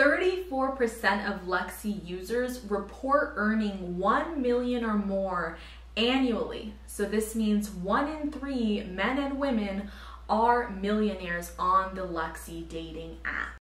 34% of Luxy users report earning 1 million or more annually. So this means one in three men and women are millionaires on the Luxy dating app.